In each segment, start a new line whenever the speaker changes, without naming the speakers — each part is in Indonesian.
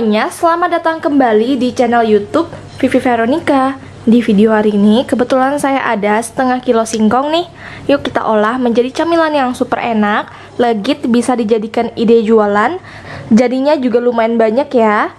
semuanya, selamat datang kembali di channel YouTube Vivi Veronica. Di video hari ini, kebetulan saya ada setengah kilo singkong nih. Yuk kita olah menjadi camilan yang super enak, legit bisa dijadikan ide jualan. Jadinya juga lumayan banyak ya.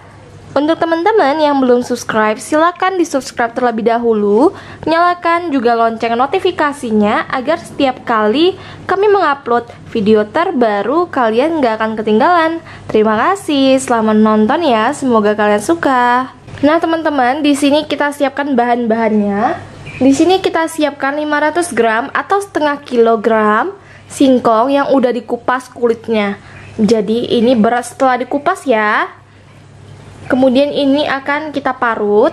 Untuk teman-teman yang belum subscribe, silahkan di subscribe terlebih dahulu. Nyalakan juga lonceng notifikasinya agar setiap kali kami mengupload video terbaru, kalian nggak akan ketinggalan. Terima kasih, selamat nonton ya. Semoga kalian suka. Nah teman-teman, di sini kita siapkan bahan-bahannya. Di sini kita siapkan 500 gram atau setengah kilogram singkong yang udah dikupas kulitnya. Jadi ini beras setelah dikupas ya. Kemudian ini akan kita parut.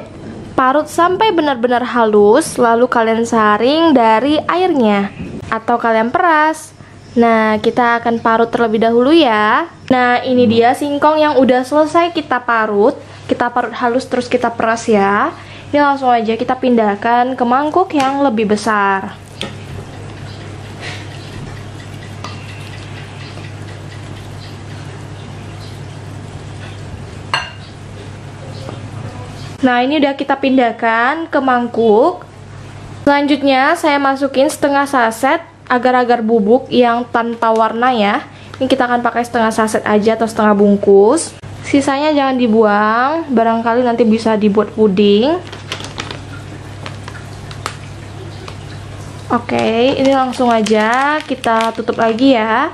Parut sampai benar-benar halus Lalu kalian saring dari airnya Atau kalian peras. Nah kita akan parut terlebih dahulu ya. Nah ini dia singkong yang udah selesai kita parut. Kita parut halus terus kita peras ya. Ini langsung aja kita pindahkan ke mangkuk yang lebih besar Nah ini udah kita pindahkan ke mangkuk. Selanjutnya saya masukin setengah saset agar-agar bubuk yang tanpa warna ya. Ini kita akan pakai setengah saset aja atau setengah bungkus. Sisanya jangan dibuang, barangkali nanti bisa dibuat puding. Oke, ini langsung aja kita tutup lagi ya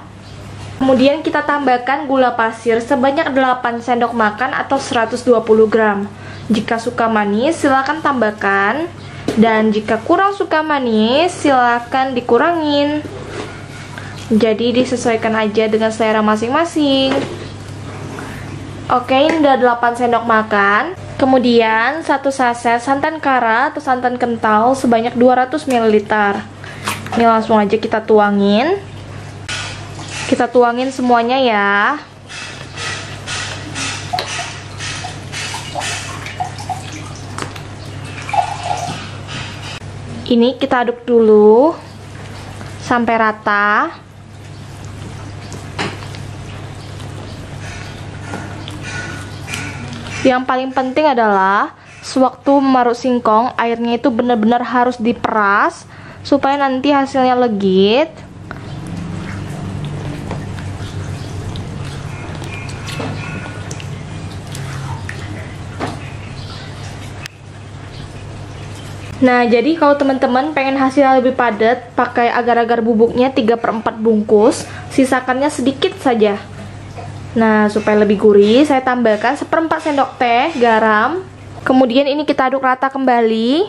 Kemudian kita tambahkan gula pasir sebanyak 8 sendok makan atau 120 gram jika suka manis, silakan tambahkan. Dan jika kurang suka manis, silakan dikurangin. Jadi disesuaikan aja dengan selera masing-masing. Oke, ini udah 8 sendok makan. Kemudian satu saset santan kara atau santan kental sebanyak 200 ml. Ini langsung aja kita tuangin. Kita tuangin semuanya ya. ini kita aduk dulu sampai rata yang paling penting adalah sewaktu memarut singkong airnya itu benar-benar harus diperas supaya nanti hasilnya legit Nah, jadi kalau teman-teman pengen hasilnya lebih padat, pakai agar-agar bubuknya 3 per 4 bungkus, sisakannya sedikit saja. Nah, supaya lebih gurih, saya tambahkan seperempat sendok teh garam. Kemudian ini kita aduk rata kembali.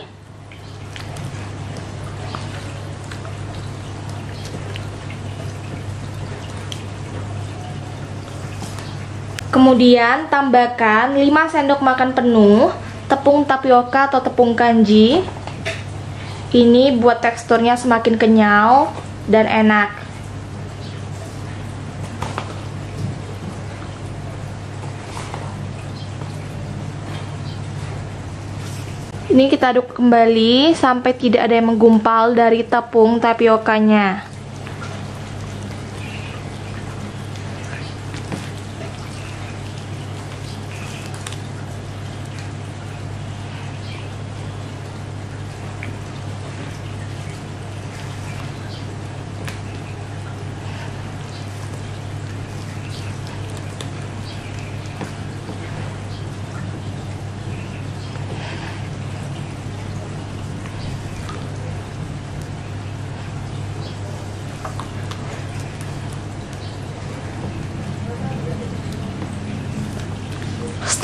Kemudian tambahkan 5 sendok makan penuh tepung tapioka atau tepung kanji ini buat teksturnya semakin kenyal dan enak. Ini kita aduk kembali sampai tidak ada yang menggumpal dari tepung tapiokanya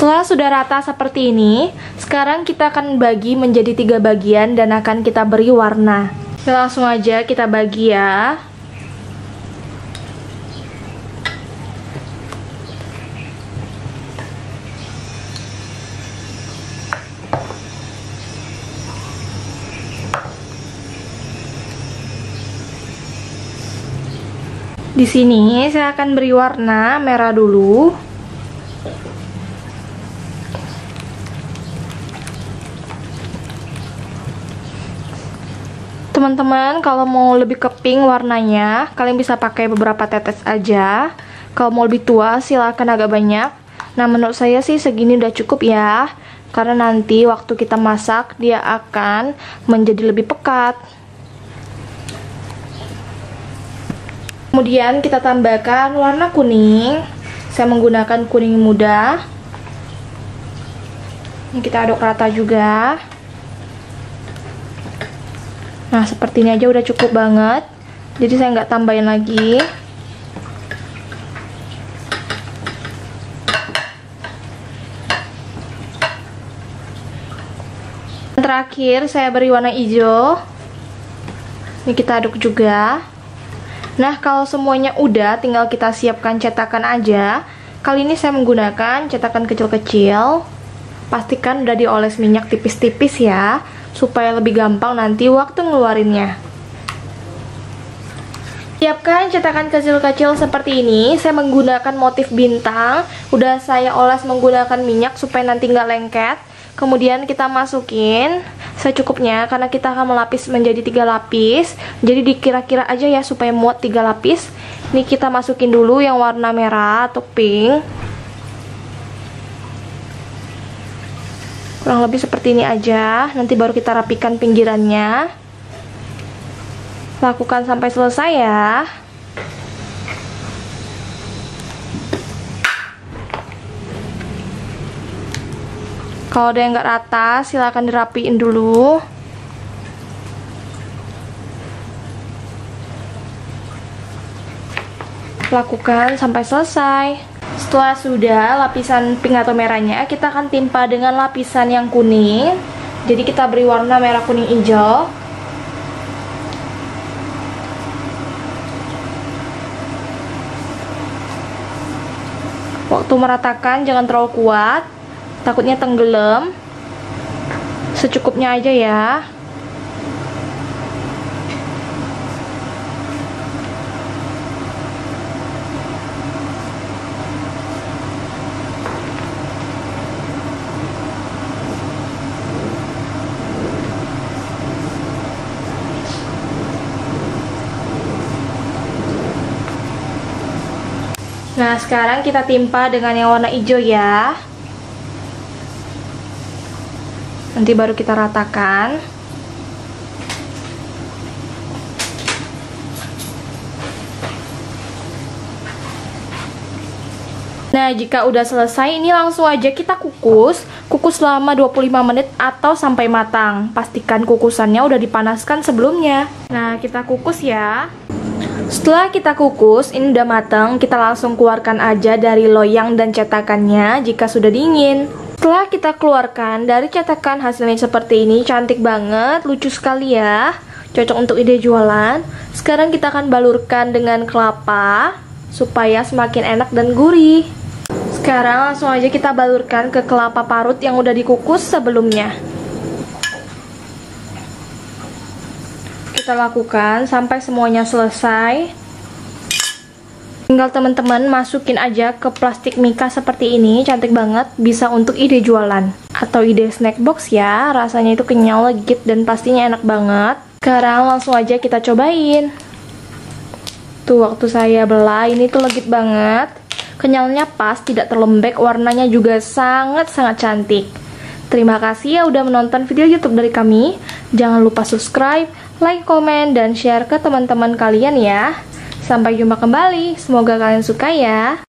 Setelah sudah rata seperti ini, sekarang kita akan bagi menjadi tiga bagian dan akan kita beri warna. langsung aja kita bagi ya. Di sini saya akan beri warna merah dulu. Teman-teman kalau mau lebih ke pink warnanya kalian bisa pakai beberapa tetes aja kalau mau lebih tua silahkan agak banyak Nah, menurut saya sih segini udah cukup ya. Karena nanti waktu kita masak dia akan menjadi lebih pekat. Kemudian kita tambahkan warna kuning. Saya menggunakan kuning muda. Ini kita aduk rata juga. Nah, seperti ini aja udah cukup banget. Jadi saya nggak tambahin lagi. Terakhir saya beri warna hijau. Ini kita aduk juga. Nah, kalau semuanya udah, tinggal kita siapkan cetakan aja. Kali ini saya menggunakan cetakan kecil-kecil. Pastikan udah dioles minyak tipis-tipis ya, supaya lebih gampang nanti waktu ngeluarinnya. Siapkan cetakan kecil-kecil seperti ini. Saya menggunakan motif bintang. Udah saya oles menggunakan minyak supaya nanti nggak lengket. Kemudian kita masukin secukupnya karena kita akan melapis menjadi tiga lapis. Jadi dikira-kira aja ya supaya muat tiga lapis. Ini kita masukin dulu yang warna merah atau pink. Kurang lebih seperti ini aja. Nanti baru kita rapikan pinggirannya. Lakukan sampai selesai ya. Kalau ada yang nggak rata, silahkan dirapiin dulu. Lakukan sampai selesai. Setelah sudah lapisan pink atau merahnya, kita akan timpa dengan lapisan yang kuning. Jadi kita beri warna merah kuning hijau. Waktu meratakan jangan terlalu kuat takutnya tenggelam secukupnya aja ya Nah, sekarang kita timpa dengan yang warna hijau ya. nanti baru kita ratakan Nah, jika udah selesai, ini langsung aja kita kukus. Kukus selama 25 menit atau sampai matang. Pastikan kukusannya udah dipanaskan sebelumnya. Nah, kita kukus ya. Setelah kita kukus, ini udah matang, kita langsung keluarkan aja dari loyang dan cetakannya jika sudah dingin. Setelah kita keluarkan dari cetakan hasilnya seperti ini, cantik banget, lucu sekali ya. Cocok untuk ide jualan. Sekarang kita akan balurkan dengan kelapa supaya semakin enak dan gurih. Sekarang langsung aja kita balurkan ke kelapa parut yang udah dikukus sebelumnya. Kita lakukan sampai semuanya selesai. Tinggal teman-teman masukin aja ke plastik mika seperti ini, cantik banget, bisa untuk ide jualan. Atau ide snack box ya, rasanya itu kenyal, legit, dan pastinya enak banget. Sekarang langsung aja kita cobain. Tuh waktu saya belah, ini tuh legit banget. Kenyalnya pas, tidak terlembek, warnanya juga sangat-sangat cantik. Terima kasih ya udah menonton video youtube dari kami. Jangan lupa subscribe, like, komen, dan share ke teman-teman kalian ya. Sampai jumpa kembali, semoga kalian suka ya.